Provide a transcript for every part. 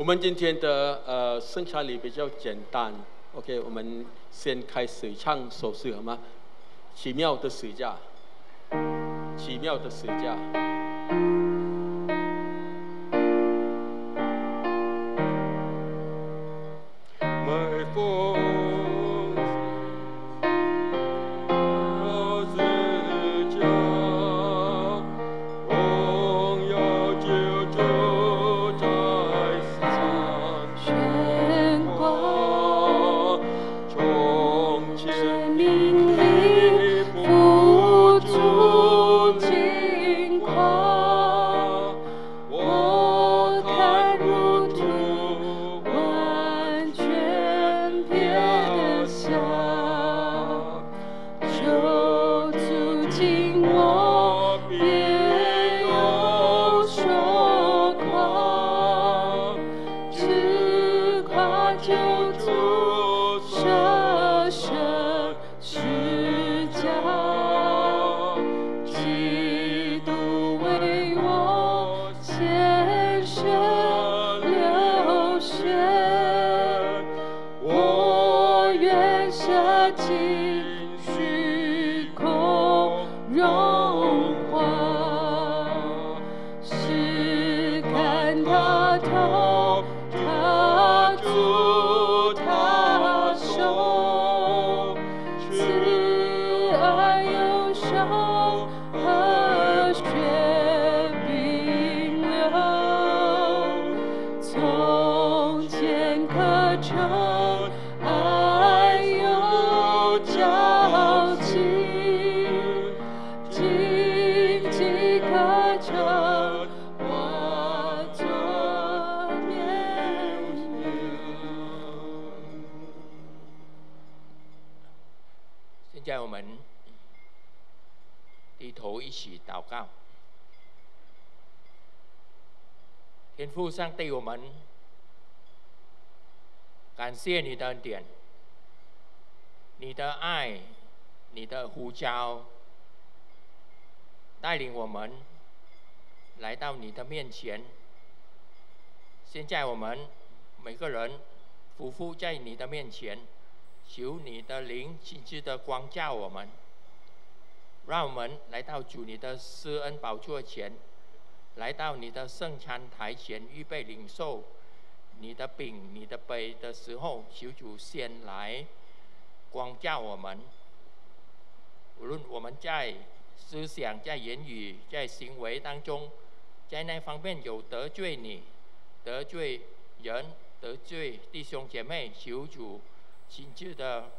我们今天的呃生产礼比较简单，OK，我们先开始唱首诗好吗？奇妙的暑假，奇妙的暑假水父。上帝，我们感谢你的恩典，你的爱，你的呼召，带领我们来到你的面前。现在我们每个人匍匐在你的面前，求你的灵亲自的光照我们，让我们来到主你的施恩宝座前。来到你的圣餐台前，预备领受你的饼、你的杯的时候，求主先来光照我们。无论我们在思想、在言语、在行为当中，在那方面有得罪你、得罪人、得罪弟兄姐妹，求主亲自的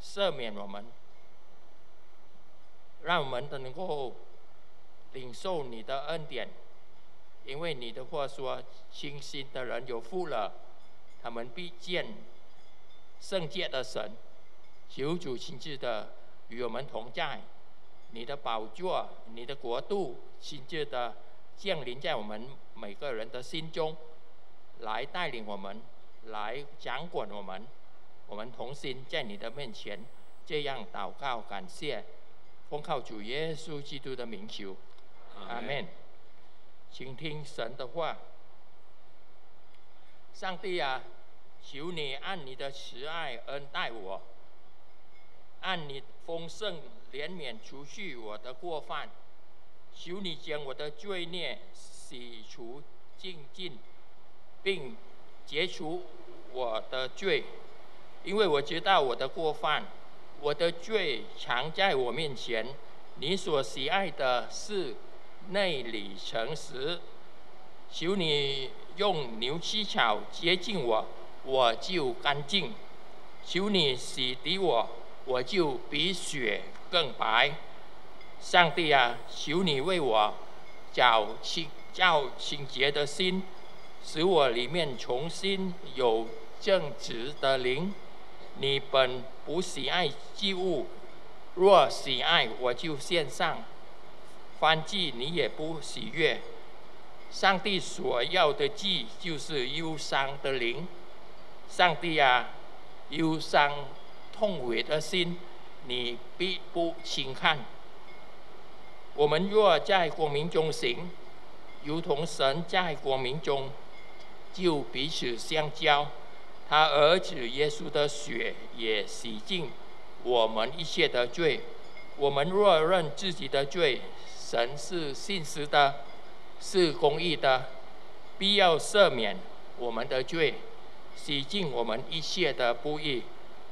赦免我们，让我们都能够领受你的恩典。因为你的话说，清心的人有福了，他们必见圣洁的神。求主亲自的与我们同在，你的宝座、你的国度亲自的降临在我们每个人的心中，来带领我们，来掌管我们。我们同心在你的面前，这样祷告感谢，奉靠主耶稣基督的名求，阿门。请听神的话，上帝啊，求你按你的慈爱恩待我，按你丰盛怜悯除去我的过犯，求你将我的罪孽洗除净尽，并解除我的罪，因为我知道我的过犯，我的罪常在我面前。你所喜爱的是。内里诚实，求你用牛膝草接近我，我就干净；求你洗涤我，我就比雪更白。上帝啊，求你为我找清、叫清洁的心，使我里面重新有正直的灵。你本不喜爱祭物，若喜爱，我就献上。翻祭你也不喜悦，上帝所要的祭就是忧伤的灵。上帝啊，忧伤痛悔的心，你必不轻看。我们若在光明中行，如同神在光明中，就彼此相交。他儿子耶稣的血也洗净我们一切的罪。我们若认自己的罪，神是信实的，是公义的，必要赦免我们的罪，洗净我们一切的不义。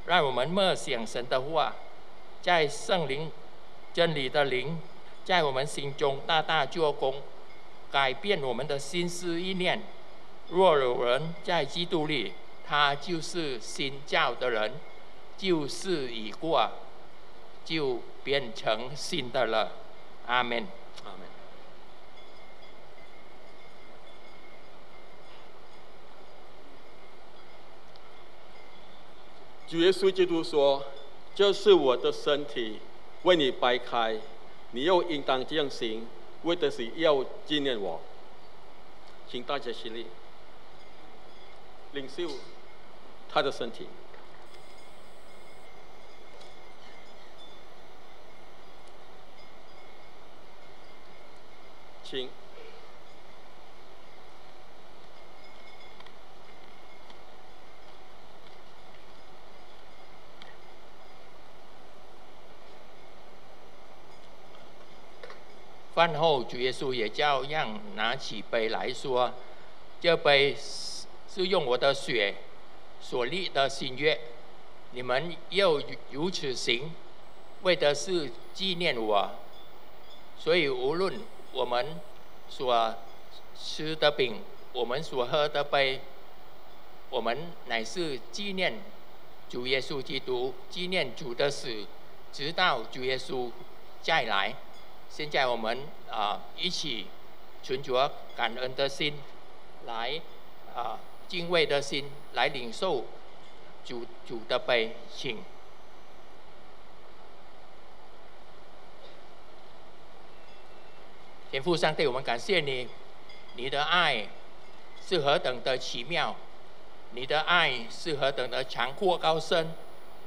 让我们默想神的话，在圣灵真理的灵，在我们心中大大做工，改变我们的心思意念。若有人在基督里，他就是新造的人，旧事已过，就变成新的了。阿门。阿门。主耶稣基督说：“这是我的身体，为你掰开，你又应当这样行，为的是要纪念我。”请大家起立，领受他的身体。请。饭后，主耶稣也照样拿起杯来说：“这杯是用我的血所立的新约，你们又如此行，为的是纪念我。所以，无论我们所吃的饼，我们所喝的杯，我们乃是纪念主耶稣基督，纪念主的死，直到主耶稣再来。”现在我们啊一起存着感恩的心，来啊敬畏的心来领受主主的杯，请。天父上帝，我们感谢你，你的爱是何等的奇妙，你的爱是何等的长阔高深，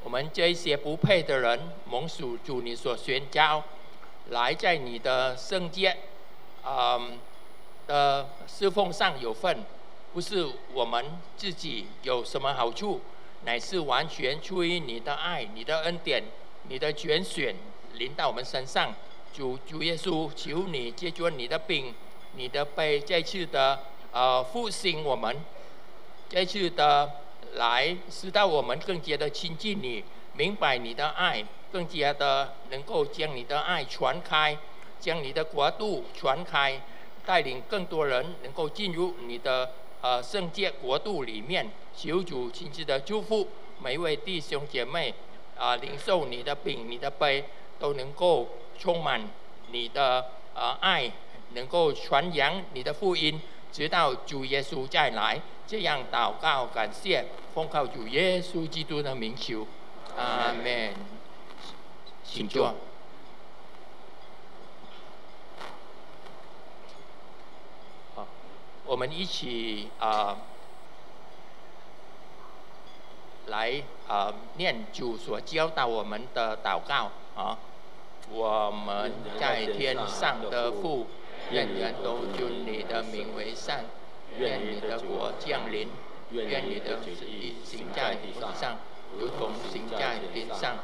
我们这一些不配的人，蒙属主你所宣召。来在你的圣洁，嗯的侍奉上有份，不是我们自己有什么好处，乃是完全出于你的爱、你的恩典、你的拣选临到我们身上。主主耶稣，求你接住你的病、你的杯，再次的呃复兴我们，再次的来使到我们更加的亲近你，明白你的爱。更加的能够将你的爱传开，将你的国度传开，带领更多人能够进入你的呃圣洁国度里面。求主亲自的祝福每一位弟兄姐妹，啊，领受你的饼、你的杯，都能够充满你的呃爱，能够传扬你的福音，直到主耶稣再来。这样祷告感谢，奉靠主耶稣基督的名求，阿门。请坐。好，我们一起啊，来啊念主所教导我们的祷告啊。我们在天上的父，愿人都尊你的名为善，愿你的国降临，愿你的旨意行在地上，如同行在天上。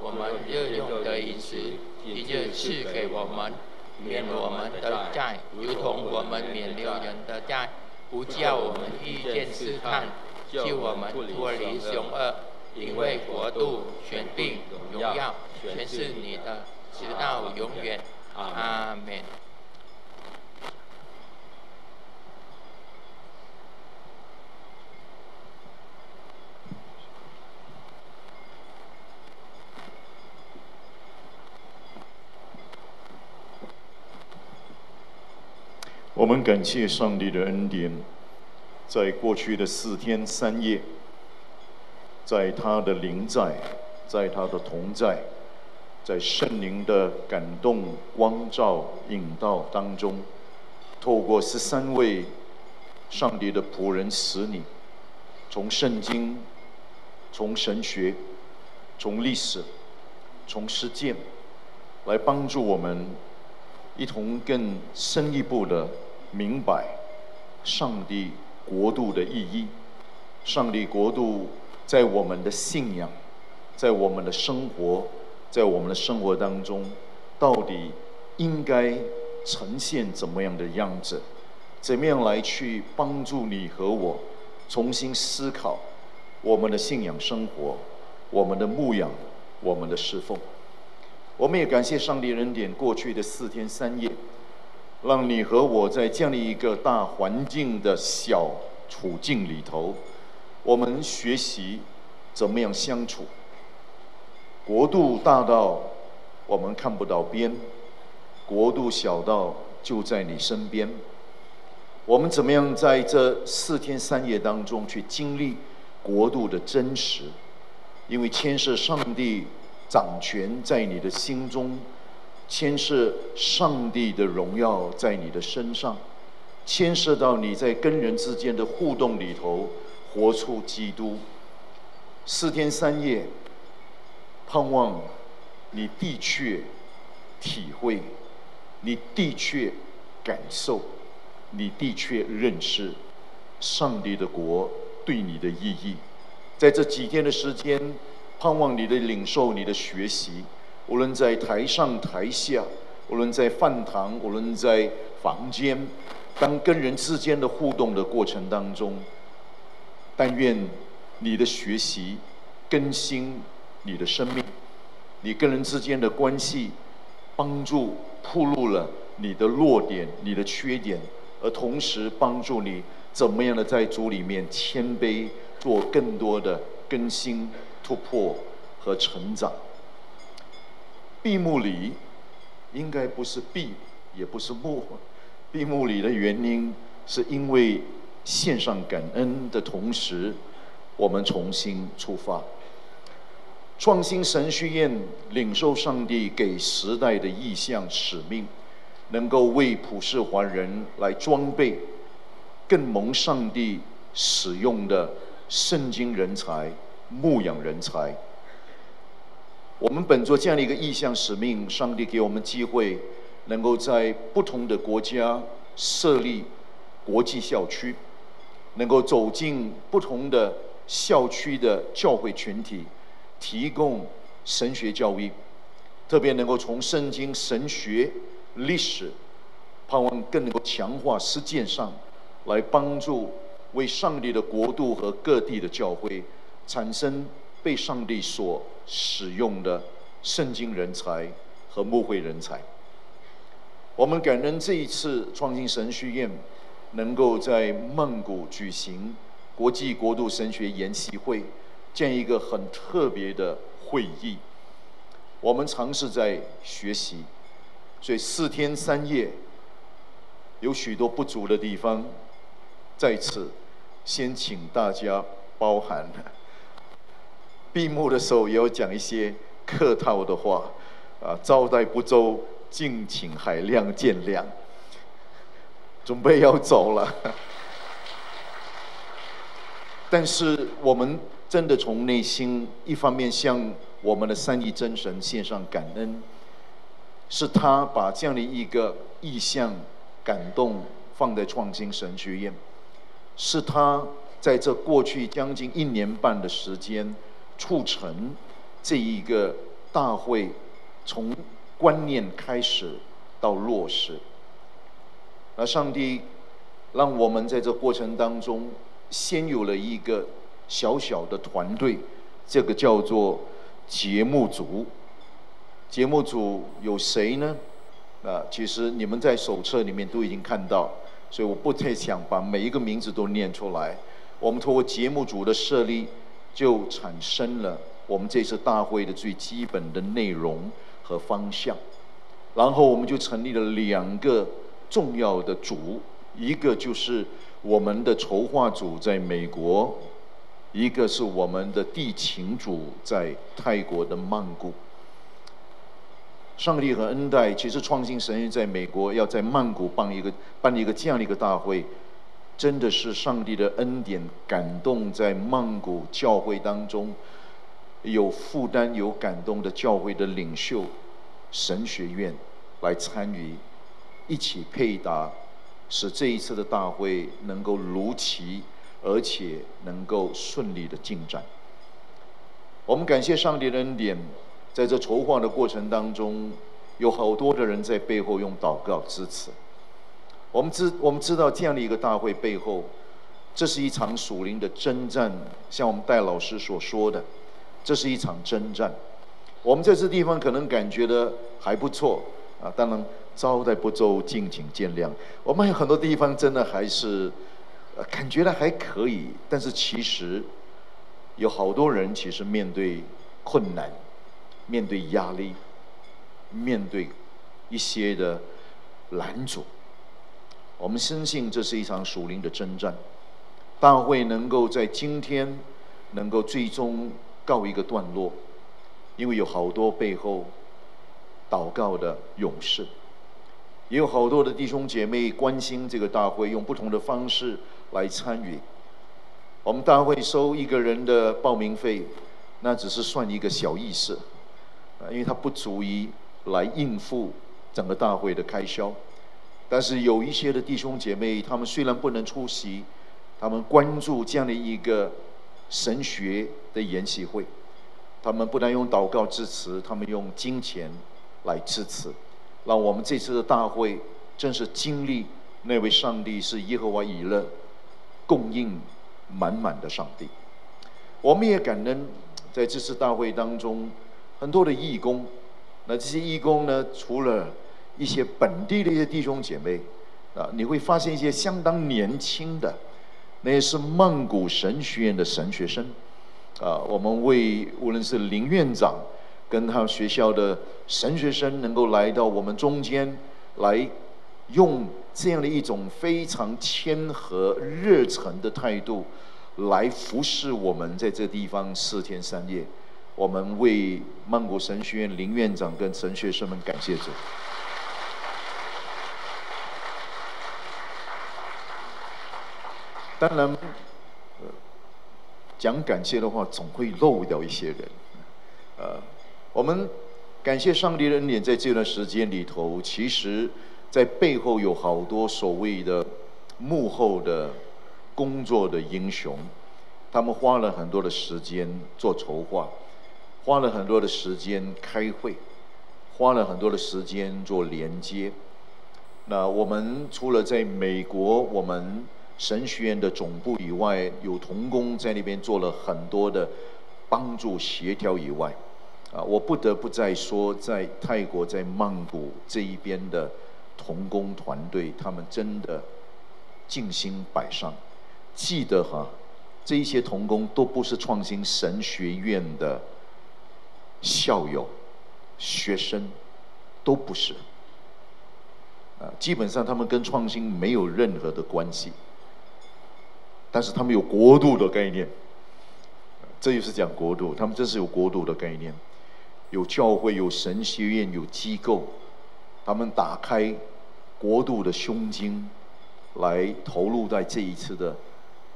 我们日用的饮食，一日赐给我们，免我们的债，如同我们免了人的债，不叫我们遇见试探，救我们脱离凶恶。因为国度、权柄、荣耀，全是你的，直到永远。阿门。我们感谢上帝的恩典，在过去的四天三夜，在他的灵在，在他的同在，在圣灵的感动、光照、引导当中，透过十三位上帝的仆人使你，从圣经、从神学、从历史、从实践，来帮助我们一同更深一步的。明白，上帝国度的意义。上帝国度在我们的信仰，在我们的生活，在我们的生活当中，到底应该呈现怎么样的样子？怎么样来去帮助你和我重新思考我们的信仰生活、我们的牧养、我们的侍奉？我们也感谢上帝恩典，过去的四天三夜，让你和我在这样的一个大环境的小处境里头，我们学习怎么样相处。国度大到我们看不到边，国度小到就在你身边。我们怎么样在这四天三夜当中去经历国度的真实？因为牵涉上帝掌权在你的心中，牵涉上帝的荣耀在你的身上，牵涉到你在跟人之间的互动里头活出基督。四天三夜，盼望你的确体会，你的确感受。你的确认识上帝的国对你的意义，在这几天的时间，盼望你的领受、你的学习，无论在台上台下，无论在饭堂，无论在房间，当跟人之间的互动的过程当中，但愿你的学习更新你的生命，你跟人之间的关系帮助铺露了你的弱点、你的缺点。而同时帮助你怎么样的在主里面谦卑，做更多的更新、突破和成长。闭幕礼应该不是闭，也不是幕。闭幕礼的原因是因为献上感恩的同时，我们重新出发，创新神学院领受上帝给时代的意向使命。能够为普世华人来装备更蒙上帝使用的圣经人才、牧养人才。我们本着这样的一个意向使命，上帝给我们机会，能够在不同的国家设立国际校区，能够走进不同的校区的教会群体，提供神学教育，特别能够从圣经神学。历史，盼望更能够强化实践上，来帮助为上帝的国度和各地的教会产生被上帝所使用的圣经人才和牧会人才。我们感恩这一次创新神学院能够在曼谷举行国际国度神学研习会，建一个很特别的会议。我们尝试在学习。所以四天三夜有许多不足的地方，在此先请大家包涵。闭幕的时候也要讲一些客套的话，啊，招待不周，敬请海量见谅。准备要走了，但是我们真的从内心一方面向我们的三一真神献上感恩。是他把这样的一个意向、感动放在创新神学院，是他在这过去将近一年半的时间，促成这一个大会从观念开始到落实。而上帝让我们在这过程当中，先有了一个小小的团队，这个叫做节目组。节目组有谁呢？啊，其实你们在手册里面都已经看到，所以我不太想把每一个名字都念出来。我们通过节目组的设立，就产生了我们这次大会的最基本的内容和方向。然后我们就成立了两个重要的组，一个就是我们的筹划组在美国，一个是我们的地勤主在泰国的曼谷。上帝和恩待，其实创新神在美国要在曼谷办一个办一个这样的一个大会，真的是上帝的恩典感动，在曼谷教会当中有负担有感动的教会的领袖神学院来参与，一起配搭使这一次的大会能够如期，而且能够顺利的进展。我们感谢上帝的恩典，在这筹划的过程当中，有好多的人在背后用祷告支持。我们知我们知道这样的一个大会背后，这是一场属灵的征战，像我们戴老师所说的，这是一场征战。我们在这地方可能感觉的还不错啊，当然招待不周，敬请见谅。我们有很多地方真的还是，感觉的还可以，但是其实。有好多人其实面对困难，面对压力，面对一些的拦阻。我们深信这是一场属灵的征战。大会能够在今天能够最终告一个段落，因为有好多背后祷告的勇士，也有好多的弟兄姐妹关心这个大会，用不同的方式来参与。我们大会收一个人的报名费，那只是算一个小意思，啊，因为它不足以来应付整个大会的开销。但是有一些的弟兄姐妹，他们虽然不能出席，他们关注这样的一个神学的研习会，他们不但用祷告支持，他们用金钱来支持，让我们这次的大会正是经历那位上帝是耶和华以勒供应。满满的上帝，我们也感恩，在这次大会当中，很多的义工。那这些义工呢，除了一些本地的一些弟兄姐妹，啊，你会发现一些相当年轻的，那也是曼谷神学院的神学生。啊，我们为无论是林院长跟他学校的神学生，能够来到我们中间，来用。这样的一种非常谦和、热忱的态度，来服侍我们在这地方四天三夜。我们为曼谷神学院林院长跟神学生们感谢主。当然，讲感谢的话，总会漏掉一些人。呃，我们感谢上帝的恩典，在这段时间里头，其实。在背后有好多所谓的幕后的工作的英雄，他们花了很多的时间做筹划，花了很多的时间开会，花了很多的时间做连接。那我们除了在美国我们神学院的总部以外，有童工在那边做了很多的帮助协调以外，啊，我不得不再说，在泰国在曼谷这一边的。童工团队，他们真的尽心摆上。记得哈，这一些童工都不是创新神学院的校友、学生，都不是。啊，基本上他们跟创新没有任何的关系。但是他们有国度的概念，这就是讲国度。他们真是有国度的概念，有教会、有神学院、有机构。他们打开国度的胸襟，来投入在这一次的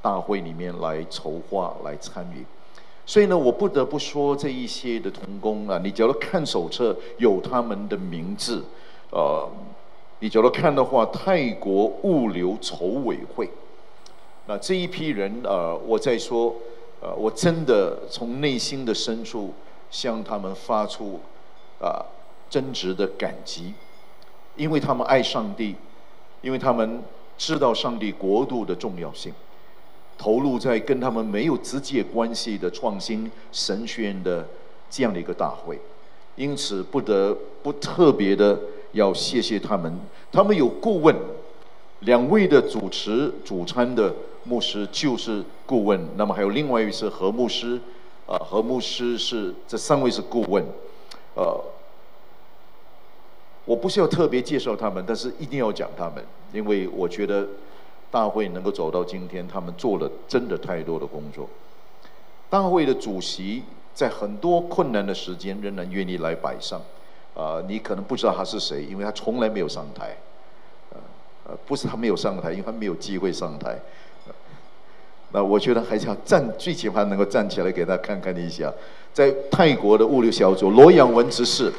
大会里面来筹划、来参与。所以呢，我不得不说这一些的童工啊，你假如看手册有他们的名字，呃，你假如看的话，泰国物流筹委会，那这一批人呃，我在说，呃，我真的从内心的深处向他们发出啊真挚的感激。因为他们爱上帝，因为他们知道上帝国度的重要性，投入在跟他们没有直接关系的创新神学院的这样的一个大会，因此不得不特别的要谢谢他们。他们有顾问，两位的主持主餐的牧师就是顾问，那么还有另外一位是何牧师，啊，何牧师是这三位是顾问，呃。我不需要特别介绍他们，但是一定要讲他们，因为我觉得大会能够走到今天，他们做了真的太多的工作。大会的主席在很多困难的时间仍然愿意来摆上，啊，你可能不知道他是谁，因为他从来没有上台，呃，不是他没有上台，因为他没有机会上台。那我觉得还是要站，最起码能够站起来给他看看一下，在泰国的物流小组罗阳文之士。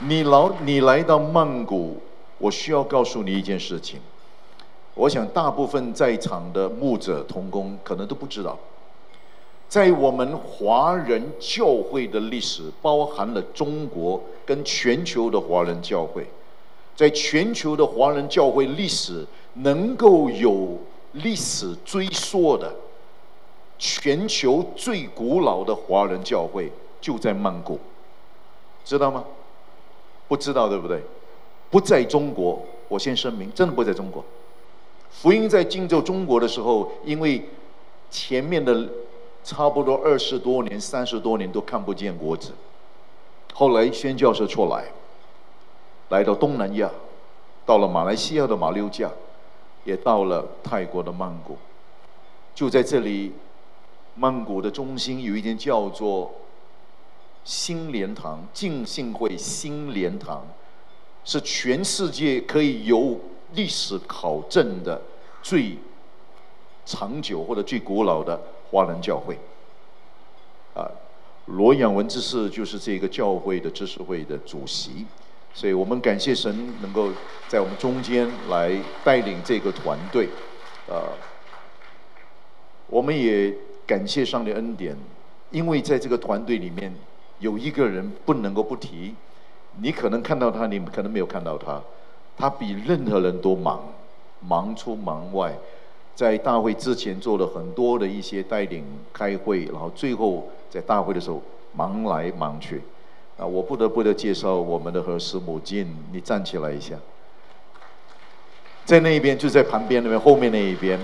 你老你来到曼谷，我需要告诉你一件事情。我想大部分在场的牧者同工可能都不知道，在我们华人教会的历史，包含了中国跟全球的华人教会，在全球的华人教会历史能够有历史追溯的，全球最古老的华人教会就在曼谷，知道吗？不知道对不对？不在中国，我先声明，真的不在中国。福音在进入中国的时候，因为前面的差不多二十多年、三十多年都看不见国子，后来宣教士出来，来到东南亚，到了马来西亚的马六甲，也到了泰国的曼谷，就在这里，曼谷的中心有一间叫做新莲堂敬信会新莲堂，是全世界可以有。历史考证的最长久或者最古老的华人教会，啊，罗养文之士就是这个教会的知识会的主席，所以我们感谢神能够在我们中间来带领这个团队，啊，我们也感谢上帝恩典，因为在这个团队里面有一个人不能够不提，你可能看到他，你可能没有看到他。他比任何人都忙，忙出忙外，在大会之前做了很多的一些带领开会，然后最后在大会的时候忙来忙去，啊，我不得不的介绍我们的何师母进，你站起来一下，在那一边就在旁边那边后面那一边。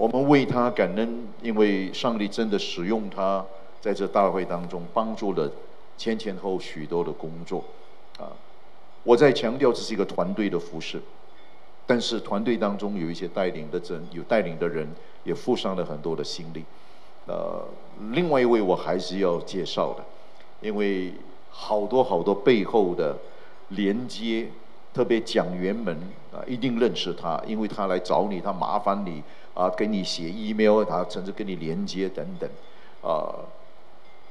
我们为他感恩，因为上帝真的使用他。在这大会当中，帮助了前前后许多的工作，啊，我在强调这是一个团队的服饰，但是团队当中有一些带领的人，有带领的人也付上了很多的心力，呃，另外一位我还是要介绍的，因为好多好多背后的连接，特别讲员们啊，一定认识他，因为他来找你，他麻烦你啊，给你写 email，他甚至跟你连接等等，啊。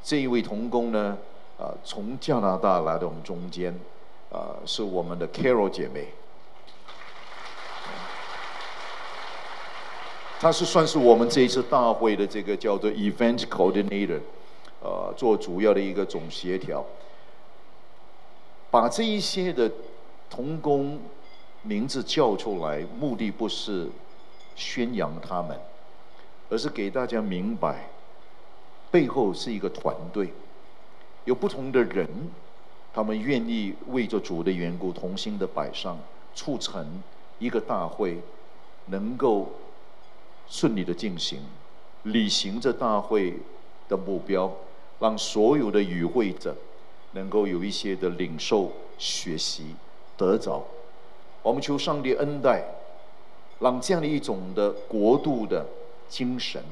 这一位童工呢，啊，从加拿大来到我们中间，啊，是我们的 Carol 姐妹，她是算是我们这一次大会的这个叫做 Event Coordinator，呃，做主要的一个总协调，把这一些的童工名字叫出来，目的不是宣扬他们，而是给大家明白。背后是一个团队，有不同的人，他们愿意为着主的缘故，同心的摆上，促成一个大会能够顺利的进行，履行这大会的目标，让所有的与会者能够有一些的领受、学习、得着。我们求上帝恩待，让这样的一种的国度的精神。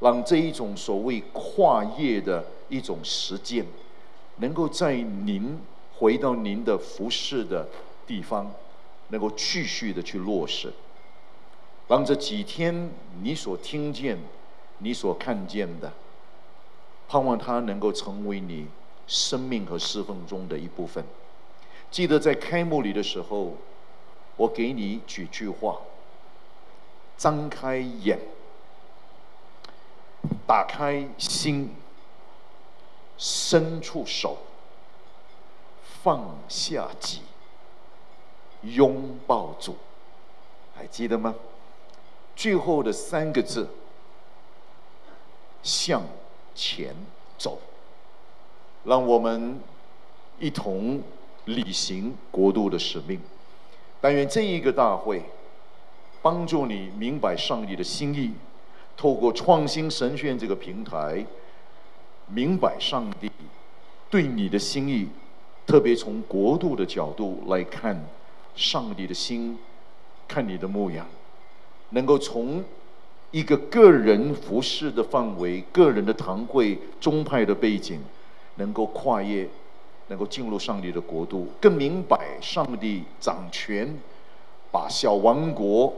让这一种所谓跨越的一种实践，能够在您回到您的服饰的地方，能够继续的去落实。让这几天你所听见、你所看见的，盼望它能够成为你生命和侍奉中的一部分。记得在开幕礼的时候，我给你几句话：张开眼。打开心，伸出手，放下己，拥抱主，还记得吗？最后的三个字：向前走。让我们一同履行国度的使命。但愿这一个大会，帮助你明白上帝的心意。透过创新神学院这个平台，明白上帝对你的心意，特别从国度的角度来看，上帝的心，看你的牧养，能够从一个个人服饰的范围、个人的堂会、宗派的背景，能够跨越，能够进入上帝的国度，更明白上帝掌权，把小王国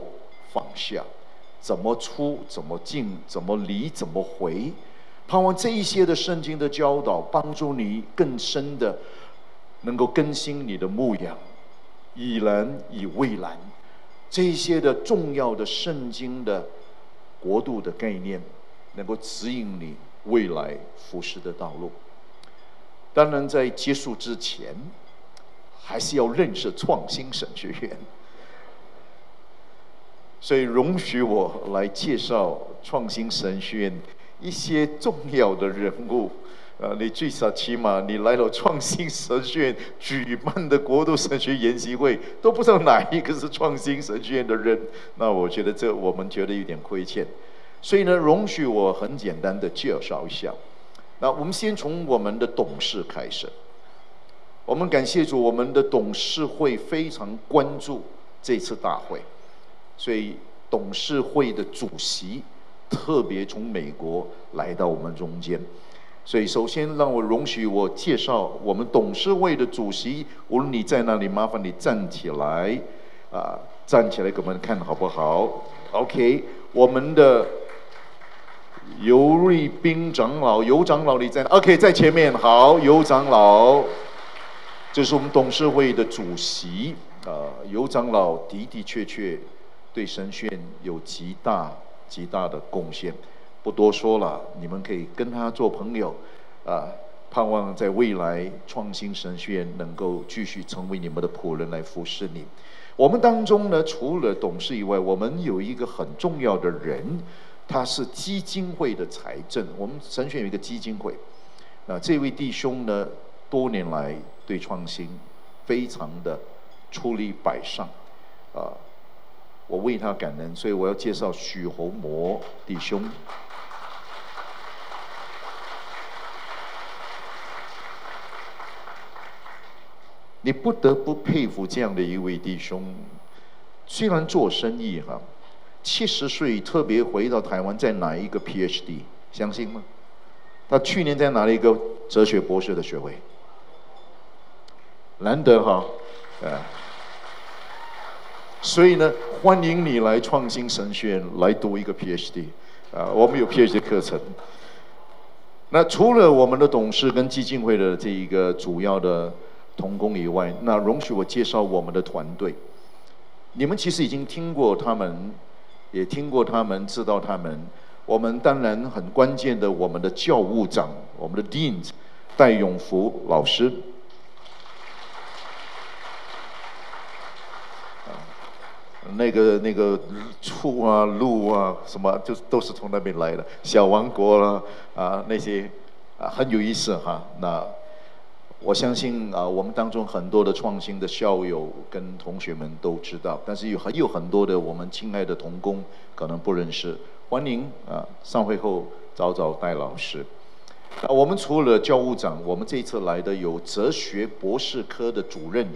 放下。怎么出，怎么进，怎么离，怎么回。盼望这一些的圣经的教导，帮助你更深的能够更新你的牧养，以人以未来，这一些的重要的圣经的国度的概念，能够指引你未来服侍的道路。当然，在结束之前，还是要认识创新神学院。所以，容许我来介绍创新神学院一些重要的人物。呃，你最少起码你来了创新神学院举办的国度神学研习会，都不知道哪一个是创新神学院的人。那我觉得这我们觉得有点亏欠。所以呢，容许我很简单的介绍一下。那我们先从我们的董事开始。我们感谢主，我们的董事会非常关注这次大会，所以董事会的主席特别从美国来到我们中间。所以首先让我容许我介绍我们董事会的主席，无论你在哪里，麻烦你站起来，啊，站起来给我们看好不好？OK，我们的。尤瑞斌长老，尤长老你在？OK，在前面。好，尤长老，这是我们董事会的主席。呃，尤长老的的确确对神学院有极大极大的贡献，不多说了，你们可以跟他做朋友。啊，盼望在未来创新神学院能够继续成为你们的仆人来服侍你。我们当中呢，除了董事以外，我们有一个很重要的人。他是基金会的财政，我们神选有一个基金会，那这位弟兄呢，多年来对创新非常的出力百上，啊，我为他感恩，所以我要介绍许侯模弟兄。你不得不佩服这样的一位弟兄，虽然做生意哈。七十岁特别回到台湾，在哪一个 PhD？相信吗？他去年在拿了一个哲学博士的学位，难得哈，啊！所以呢，欢迎你来创新神学院来读一个 PhD，啊，我们有 PhD 课程。那除了我们的董事跟基金会的这一个主要的同工以外，那容许我介绍我们的团队。你们其实已经听过他们。也听过他们，知道他们。我们当然很关键的，我们的教务长，我们的 Dean 戴永福老师。那个那个醋啊、路啊，什么就都是从那边来的。小王国啦啊，那些啊很有意思哈。那。我相信啊，我们当中很多的创新的校友跟同学们都知道，但是有还有很多的我们亲爱的同工可能不认识。欢迎啊，上会后找找戴老师。啊，我们除了教务长，我们这次来的有哲学博士科的主任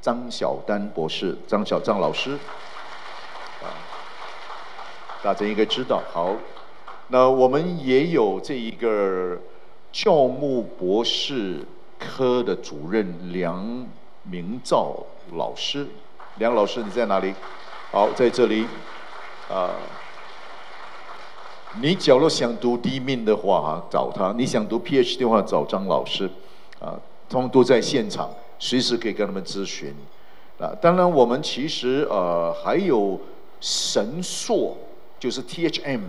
张小丹博士，张小张老师。大家应该知道。好，那我们也有这一个教牧博士。科的主任梁明照老师，梁老师你在哪里？好，在这里。啊，你假如想读低命的话，找他；你想读 PhD 的话，找张老师。啊，他们都在现场，随时可以跟他们咨询。啊，当然我们其实呃还有神硕，就是 THM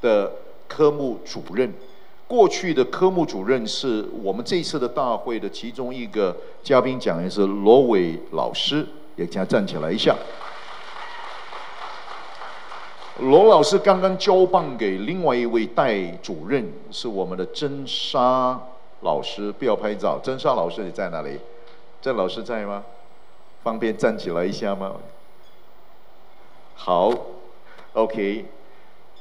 的科目主任。过去的科目主任是我们这次的大会的其中一个嘉宾讲员是罗伟老师，也请他站起来一下。罗老师刚刚交棒给另外一位代主任，是我们的真沙老师，不要拍照。真沙老师你在哪里？郑老师在吗？方便站起来一下吗？好，OK，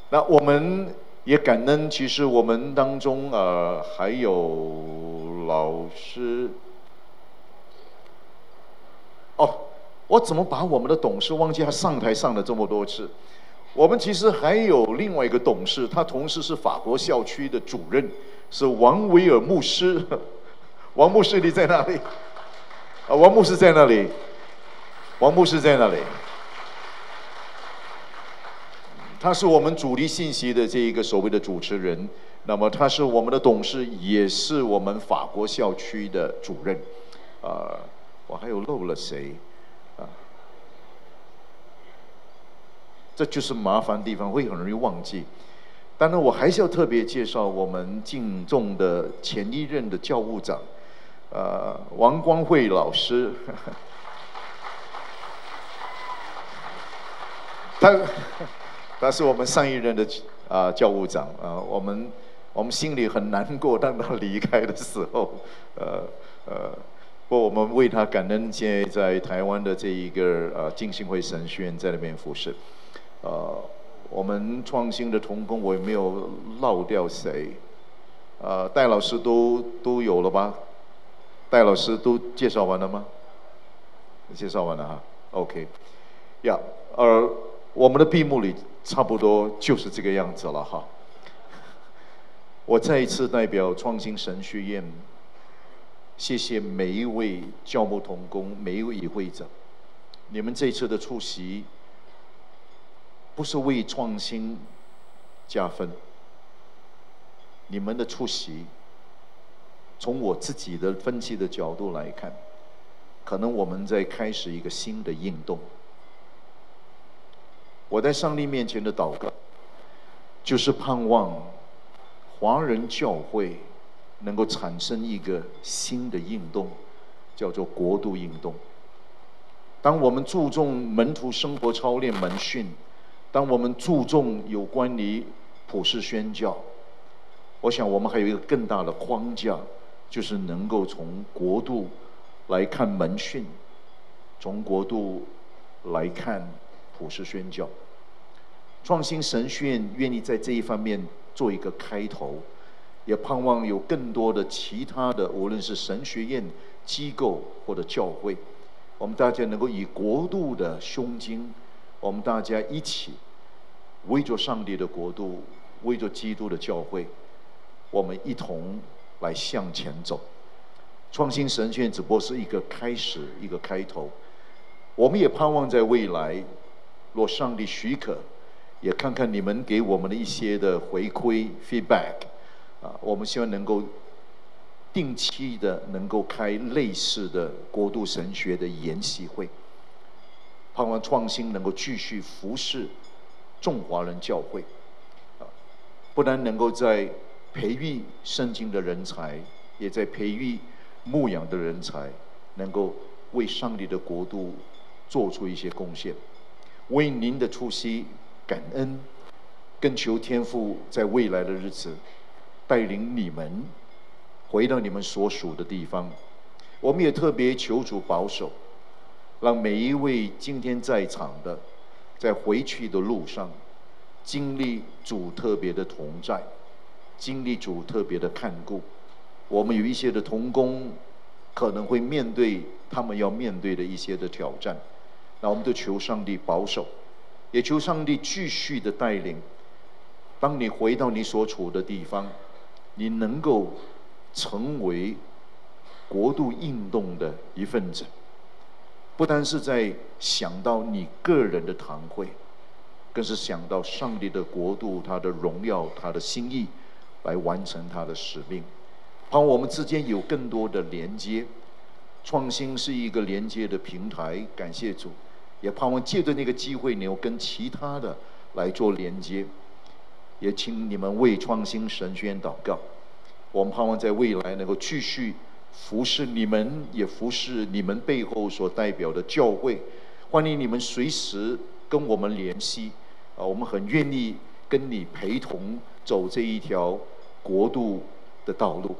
那我们。也感恩，其实我们当中呃还有老师。哦，我怎么把我们的董事忘记？他上台上了这么多次。我们其实还有另外一个董事，他同时是法国校区的主任，是王维尔牧师。王牧师你在哪里？啊，王牧师在那里。王牧师在那里。他是我们主力信息的这一个所谓的主持人，那么他是我们的董事，也是我们法国校区的主任。啊，我还有漏了谁？啊，这就是麻烦地方，会很容易忘记。当然，我还是要特别介绍我们敬重的前一任的教务长，呃，王光慧老师。他。他是我们上一任的啊教务长啊，我们我们心里很难过，当他离开的时候，呃呃，不过我们为他感恩，现在在台湾的这一个呃浸信会神学院在那边服侍，呃，我们创新的同工我也没有漏掉谁，呃，戴老师都都有了吧？戴老师都介绍完了吗？介绍完了哈，OK，呀，而我们的闭幕礼。差不多就是这个样子了哈。我再一次代表创新神学院，谢谢每一位教牧同工，每一位会者，你们这次的出席，不是为创新加分，你们的出席，从我自己的分析的角度来看，可能我们在开始一个新的运动。我在上帝面前的祷告，就是盼望华人教会能够产生一个新的运动，叫做国度运动。当我们注重门徒生活操练门训，当我们注重有关于普世宣教，我想我们还有一个更大的框架，就是能够从国度来看门训，从国度来看。普世宣教，创新神学院愿意在这一方面做一个开头，也盼望有更多的其他的，无论是神学院机构或者教会，我们大家能够以国度的胸襟，我们大家一起为着上帝的国度，为着基督的教会，我们一同来向前走。创新神学院只不过是一个开始，一个开头，我们也盼望在未来。若上帝许可，也看看你们给我们的一些的回馈 feedback，啊，我们希望能够定期的能够开类似的国度神学的研习会，盼望创新能够继续服侍众华人教会，啊，不但能够在培育圣经的人才，也在培育牧养的人才，能够为上帝的国度做出一些贡献。为您的出席感恩，更求天父在未来的日子带领你们回到你们所属的地方。我们也特别求主保守，让每一位今天在场的，在回去的路上经历主特别的同在，经历主特别的看顾。我们有一些的童工可能会面对他们要面对的一些的挑战。那我们都求上帝保守，也求上帝继续的带领。当你回到你所处的地方，你能够成为国度运动的一份子，不单是在想到你个人的堂会，更是想到上帝的国度、他的荣耀、他的心意，来完成他的使命。盼我们之间有更多的连接，创新是一个连接的平台。感谢主。也盼望借着那个机会，能够跟其他的来做连接。也请你们为创新神学院祷告。我们盼望在未来能够继续服侍你们，也服侍你们背后所代表的教会。欢迎你们随时跟我们联系。啊，我们很愿意跟你陪同走这一条国度的道路。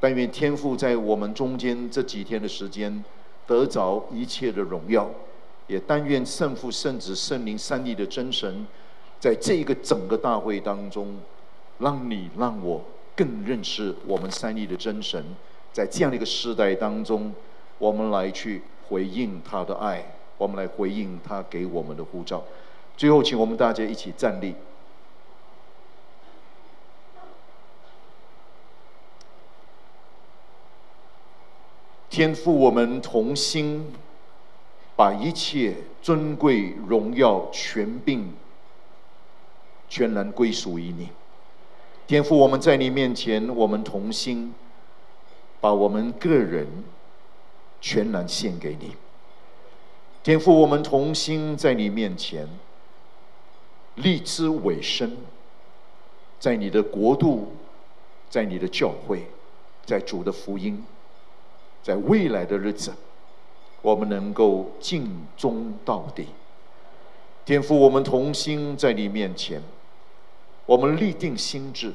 但愿天父在我们中间这几天的时间，得着一切的荣耀。也但愿圣父、圣子、圣灵三力的真神，在这个整个大会当中，让你让我更认识我们三力的真神。在这样的一个时代当中，我们来去回应他的爱，我们来回应他给我们的呼召。最后，请我们大家一起站立。天父，我们同心。把一切尊贵、荣耀、权柄全然归属于你。天父，我们在你面前，我们同心，把我们个人全然献给你。天父，我们同心在你面前，立志委身，在你的国度，在你的教会，在主的福音，在未来的日子，我们能够尽忠到底。天父，我们同心在你面前。我们立定心志，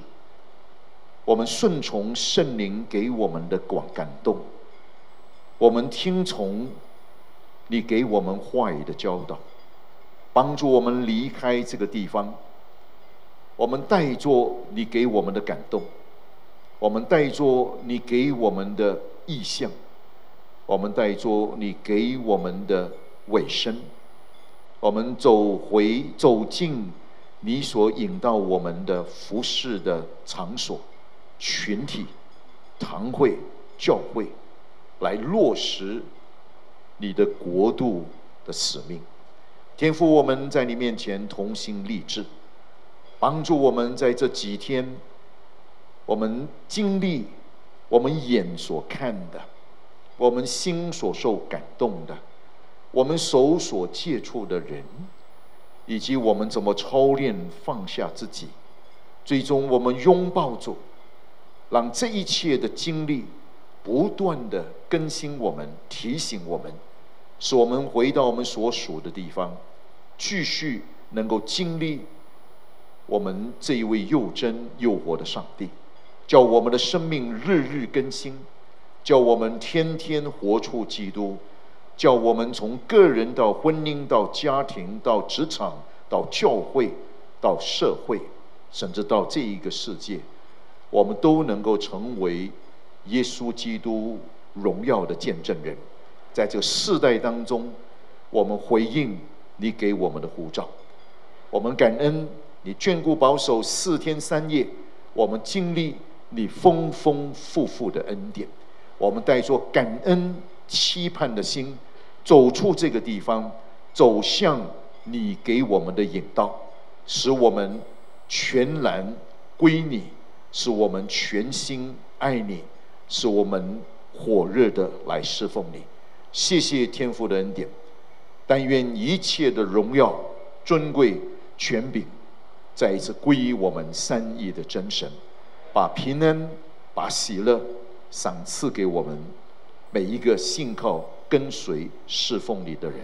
我们顺从圣灵给我们的广感动，我们听从你给我们话语的教导，帮助我们离开这个地方。我们带着你给我们的感动，我们带着你给我们的意向，我们带着你给我们的尾声，我们走回走进。你所引到我们的服饰的场所、群体、堂会、教会，来落实你的国度的使命。天父，我们在你面前同心立志，帮助我们在这几天，我们经历、我们眼所看的、我们心所受感动的、我们手所接触的人。以及我们怎么操练放下自己，最终我们拥抱住，让这一切的经历不断的更新我们，提醒我们，使我们回到我们所属的地方，继续能够经历我们这一位又真又活的上帝，叫我们的生命日日更新，叫我们天天活出基督。叫我们从个人到婚姻，到家庭，到职场，到教会，到社会，甚至到这一个世界，我们都能够成为耶稣基督荣耀的见证人。在这世代当中，我们回应你给我们的呼召，我们感恩你眷顾保守四天三夜，我们经历你丰丰富富的恩典，我们带着感恩期盼的心。走出这个地方，走向你给我们的引导，使我们全然归你，使我们全心爱你，使我们火热的来侍奉你。谢谢天父的恩典，但愿一切的荣耀、尊贵、权柄，再一次归于我们三亿的真神，把平安、把喜乐赏赐给我们每一个信靠。跟随侍奉你的人，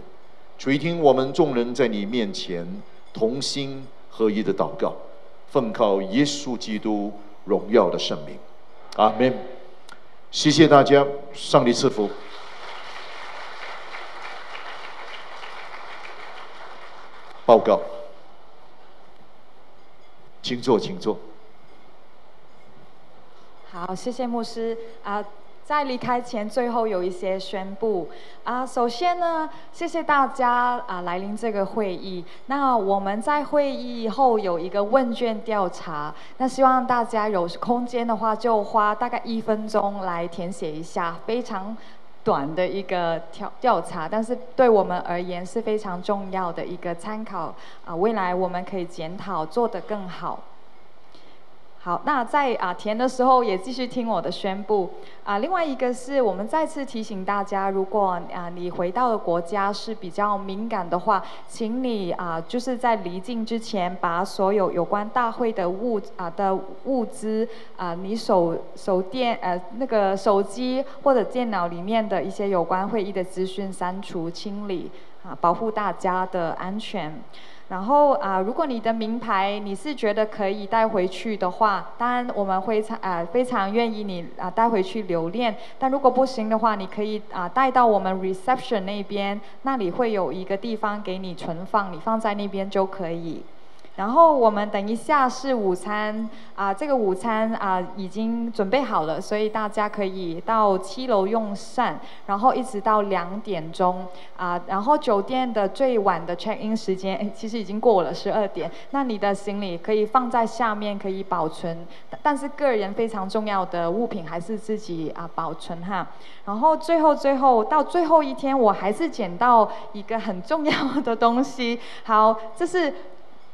垂听我们众人在你面前同心合一的祷告，奉靠耶稣基督荣耀的圣名，阿门。谢谢大家，上帝赐福。报告，请坐，请坐。好，谢谢牧师啊。在离开前，最后有一些宣布啊。首先呢，谢谢大家啊来临这个会议。那我们在会议后有一个问卷调查，那希望大家有空间的话，就花大概一分钟来填写一下，非常短的一个调调查，但是对我们而言是非常重要的一个参考啊。未来我们可以检讨做得更好。好，那在啊填的时候也继续听我的宣布啊。另外一个是我们再次提醒大家，如果啊你回到的国家是比较敏感的话，请你啊就是在离境之前，把所有有关大会的物啊的物资啊，你手手电呃那个手机或者电脑里面的一些有关会议的资讯删除清理啊，保护大家的安全。然后啊，如果你的名牌你是觉得可以带回去的话，当然我们会常啊非常愿意你啊带回去留恋。但如果不行的话，你可以啊带到我们 reception 那边，那里会有一个地方给你存放，你放在那边就可以。然后我们等一下是午餐啊，这个午餐啊已经准备好了，所以大家可以到七楼用膳，然后一直到两点钟啊。然后酒店的最晚的 check in 时间其实已经过了十二点，那你的行李可以放在下面可以保存，但是个人非常重要的物品还是自己啊保存哈。然后最后最后到最后一天，我还是捡到一个很重要的东西，好，这是。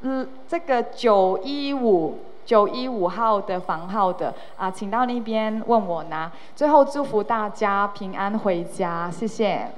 嗯，这个九一五九一五号的房号的啊，请到那边问我拿。最后祝福大家平安回家，谢谢。